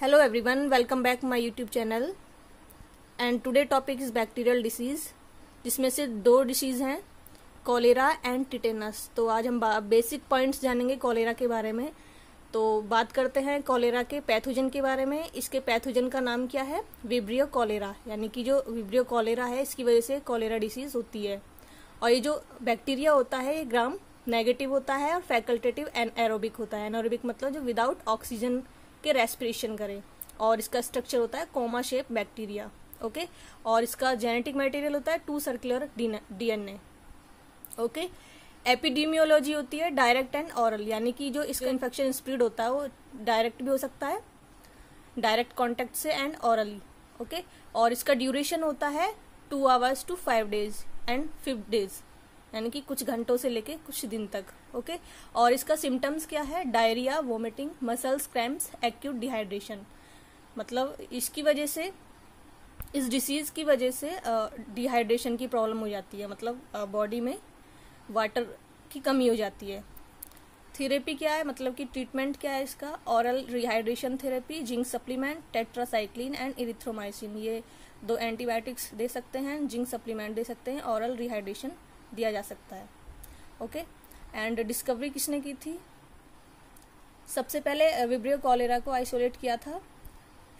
hello everyone, welcome back my youtube channel. And today topic is bacterial disease जिसमें से दो disease हैं cholera and tetanus तो आज हम बेसिक पॉइंट्स जानेंगे कॉलेरा के बारे में. तो बात करते हैं कॉलेरा के पैथोजन के बारे में. इसके पैथोजन का नाम क्या है? विब्रियो कॉलेरा यानी कि जो विब्रियो कॉलेरा है, इसकी वजह से कॉलेरा डिसीज होती है. और ये जो बैक्टीरिया होता है, ये ग्राम नेगेटिव होता है और फैकल्टेटिव एन एरोबिक होता है. एनोरोबिक मतलब जो विदाउट ऑक्सीजन के रेस्पिरेशन करें। और इसका स्ट्रक्चर होता है कोमा शेप बैक्टीरिया ओके और इसका जेनेटिक मटेरियल होता है two circular DNA okay epidemiology होती है डायरेक्ट एंड ऑरल यानी कि जो इसका इन्फेक्शन स्प्रीड होता है वो डायरेक्ट भी हो सकता है डायरेक्ट कॉन्टेक्ट से एंड ऑरली ओके और इसका ड्यूरेशन होता है two hours to five days and fifth days यानी कि कुछ घंटों से लेके कुछ दिन तक, ओके? और इसका सिम्टम्स क्या है? Diarrhoea vomiting muscles cramps acute dehydration मतलब इसकी वजह से, इस डिसीज की वजह से डिहाइड्रेशन की प्रॉब्लम हो जाती है। मतलब बॉडी में वाटर की कमी हो जाती है। थेरेपी क्या है? मतलब कि ट्रीटमेंट क्या है इसका? Oral rehydration therapy zinc supplement tetracycline and erythromycin ये दो एंटीबायोटिक्स दे सकते हैं जिंक सप्लीमेंट दे सकते हैं ऑरल रिहाइड्रेशन दिया जा सकता है। ओके एंड डिस्कवरी किसने की थी? सबसे पहले विब्रियो कॉलेरा को आइसोलेट किया था।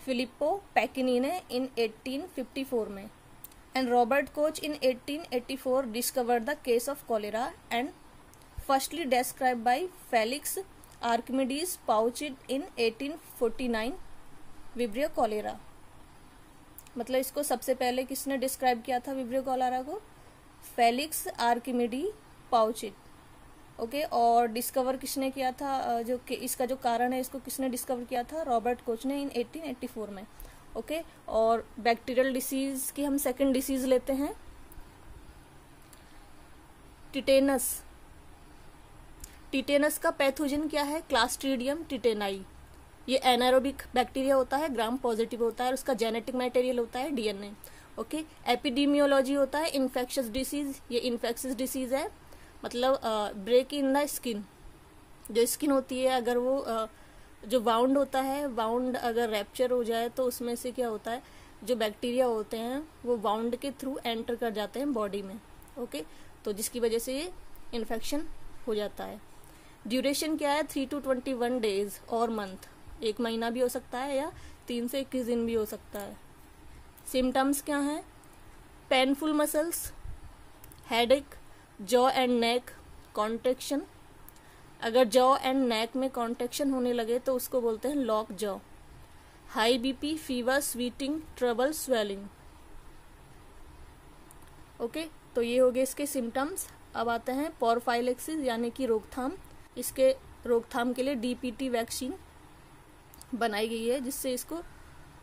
फिलिप्पो पैकिनी ने इन 1854 में। And Robert Koch in 1884 discover the case of cholera and firstly describe by Felix Archimedes Pouchet in 1849 vibrio cholera. मतलब इसको सबसे पहले किसने डिस्क्राइब किया था, विब्रियो कॉलेरा को? Felix Archimedes Pouchet, okay? और डिस्कवर किसने किया था जो इसका जो कारण है, इसको किसने डिस्कवर किया था? रॉबर्ट कोच ने इन 1884 में, ओके? okay? और बैक्टीरियल डिसीज की हम सेकंड डिसीज लेते हैं। टिटेनस टिटेनस का पैथोजन क्या है? Clostridium tetani. ये एनारोबिक बैक्टीरिया होता है, ग्राम पॉजिटिव होता है, और उसका जेनेटिक मटेरियल होता है, डीएनए। ओके? एपिडीमियोलॉजी होता है इन्फेक्शस डिसीज ये इन्फेक्शस डिसीज है। मतलब ब्रेक इन द स्किन जो स्किन होती है अगर वो uh, जो बाउंड होता है बाउंड अगर रैप्चर हो जाए तो उसमें से क्या होता है? जो बैक्टीरिया होते हैं वो बाउंड के थ्रू एंटर कर जाते हैं बॉडी में। ओके? तो जिसकी वजह से ये इन्फेक्शन हो जाता है। ड्यूरेशन क्या है? Three to twenty one days और मंथ एक महीना भी हो सकता है या तीन से इक्कीस दिन भी हो सकता है। सिम्टम्स क्या हैं? Painful muscles headache jaw and neck contraction अगर जॉ एंड नेक में कॉन्ट्रेक्शन होने लगे तो उसको बोलते हैं lockjaw high BP fever sweating trouble swelling okay तो ये हो गए इसके सिम्टम्स अब आते हैं पोरफाइलेक्सिस यानी कि रोकथाम. इसके रोकथाम के लिए डीपीटी वैक्सीन बनाई गई है, जिससे इसको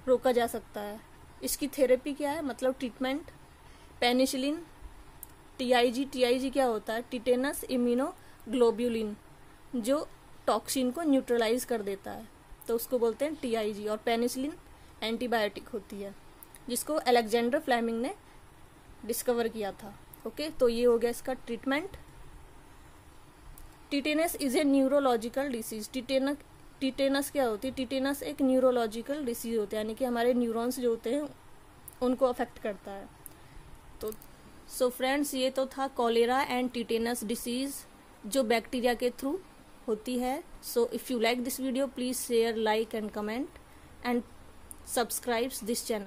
रोका जा सकता है। इसकी थेरेपी क्या है? मतलब ट्रीटमेंट पेनिसिलिन टीआईजी टीआईजी क्या होता है? टिटेनस इम्यूनोग्लोब्यूलिन जो टॉक्सिन को न्यूट्रलाइज कर देता है। तो उसको बोलते हैं टीआईजी और पेनिसिलिन एंटीबायोटिक होती है, जिसको अलेक्जेंडर फ्लैमिंग ने डिस्कवर किया था। ओके तो ये हो गया इसका treatment tetanus is a neurological disease tetanus tetanus क्या होती है? टिटेनस एक न्यूरोलॉजिकल डिसीज होती है, यानी कि हमारे न्यूरॉन्स जो होते हैं, उनको अफेक्ट करता है। तो सो so फ्रेंड्स ये तो था कॉलेरा एंड टिटेनस डिसीज जो बैक्टीरिया के थ्रू होती है। So if you like this video please share like and comment and subscribes this channel